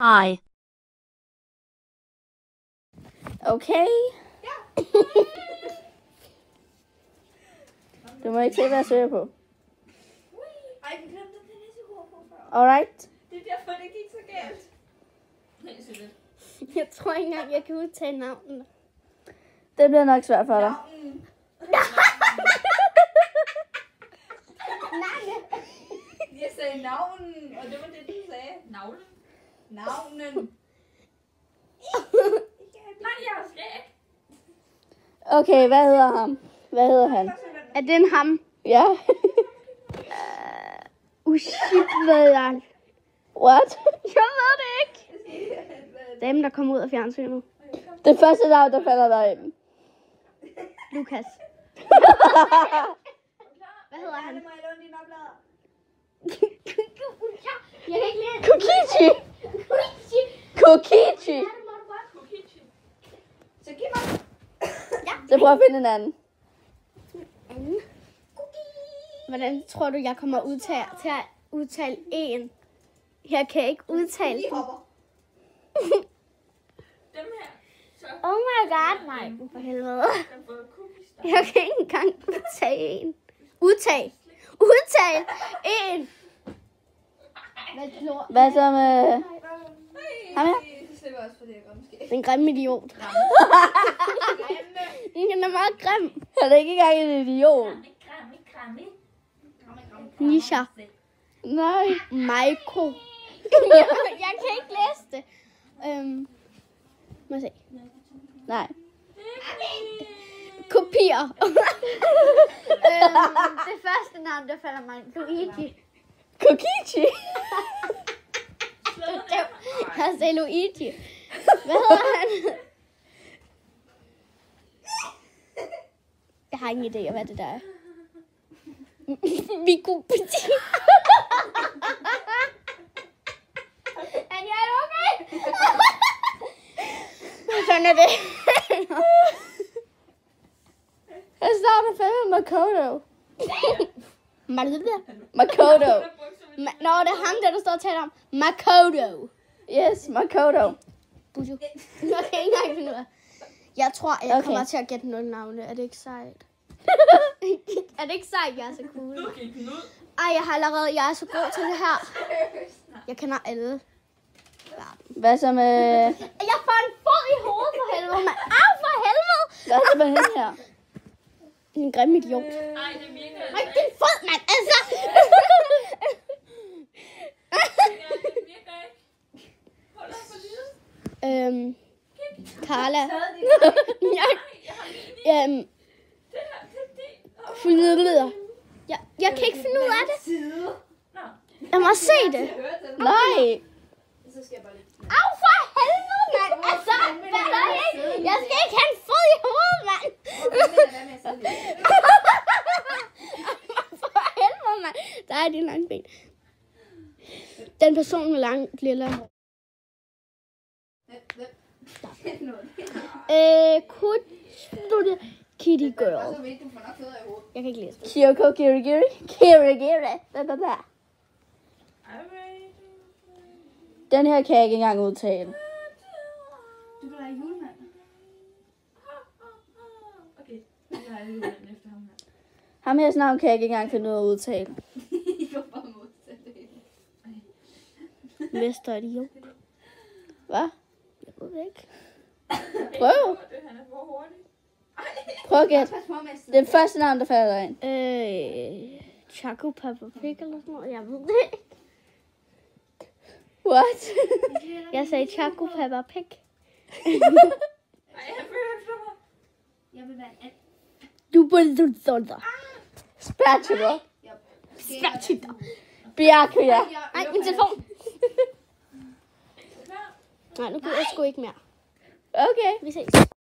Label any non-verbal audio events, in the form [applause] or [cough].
Hi. Okay. [laughs] Du må ikke se, hvad jeg søger på. Ej, vi glemte den næste på før. Alright. Det er derfor, det gik så galt. Nej, så lidt. [laughs] Jeg tror ikke engang, jeg kan udtale navnet. Det bliver nok svært for dig. Navnen. [laughs] Jeg sagde navnen, og det var det, du sagde. Navlen. Navnen. Nej, jeg har skæg. Okay, hvad hedder ham? Hvad hedder han? Er det en ham? Ja. Uh, shit, hvad er jeg? What? Jeg ved det ikke. Dem, der kommer ud af fjernsynet. Det første navn, der falder dig ind. Lukas. [laughs] Hvad hedder han? Jeg kan ikke læse. Kokichi. Kokichi. Så giv mig. Så prøv at finde en anden. Hvordan tror du, jeg kommer ud til, til at udtale en? Jeg kan ikke udtale De den. Dem her. Så Oh my god, nej. For helvede. Jeg kan ikke engang udtage en. Udtag. Udtag en. Hvad så med... Ham her? Den grimme idiot. [laughs] Den er meget grim. Han er ikke engang en idiot. Nisha. Nej. Maiko. [laughs] jeg, kan ikke læse det. Øhm, må jeg se. Nej. Kopier. [laughs] øhm, det første navn, der falder mig. Luigi. Kokichi. [laughs] Jeg sagde Luigi. Hvad hedder han? Jeg har ingen idé om, hvad det der er. [laughs] Miku Petit. [laughs] Er du okay? Fanden er det? Jeg starter fandme med Makoto. Makoto. Makoto. Ma- Nå, det er ham, der du står og taler om. Makoto. Yes, Makoto. Bujo. Jeg kan ikke engang finde ud af. Jeg tror, jeg Okay. kommer til at gætte nul navne. Er det ikke sejt? [laughs] er det ikke sejt, jeg er så cool? Ej, jeg har allerede, jeg er så god til det her. Jeg kender alle. Hvad så med... Jeg får en fod i hovedet for helvede, mand. Au, for helvede. Hvad så med hende her? En grim idiot. Ej, det virker Nej, din fod, mand. Altså. [laughs] det virker ikke. Hold op for lille. Øhm, Carla. De [laughs] jeg, Jeg har lige øhm, er det. fnidder. Jeg, jeg kan ikke finde ud af det. Jeg må se det. Nej. Au, for helvede, mand. Altså, hvad gør jeg ikke? Jeg skal ikke have en fod i hovedet, mand. [laughs] For helvede, mand. Der er din lange ben. Den person med langt lille hår. Øh, du det? Kitty girl. Jeg kan ikke læse det. Kyoko Kirigiri. Kirigiri. Da, da, da. Den her kan jeg ikke engang udtale. Du have julemand. Okay, jeg har julemand efter ham her. Ham her navn kan jeg ikke engang finde ud af at udtale. Det. Mester idiot. Hvad? Jeg ved det ikke. [coughs] Prøv. Det han er for hurtig. Prøv at Det første navn, der falder ind. Øh, Choco Peppa Pig eller sådan noget. Jeg ved det ikke. What? [laughs] Jeg sagde Choco Peppa Pig. [laughs] Ej, jeg vil være en and. Du burde du sådan. Spatula. Spatula. Byakuya. Nej, min telefon. Nej, nu gider jeg sgu ikke mere. Okay. Vi ses.